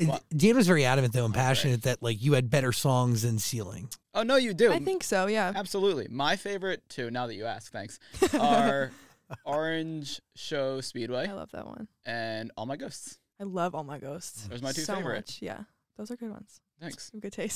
Well- Dan was very adamant though and passionate that like you had better songs than Ceiling. Oh no, you do. I think so. Yeah. Absolutely. My favorite too, now that you ask, thanks, are Orange Show Speedway I love that one. and All My Ghosts. I love all my ghosts. Those are my two so favorite. Much. Yeah, those are good ones. Thanks. Good taste.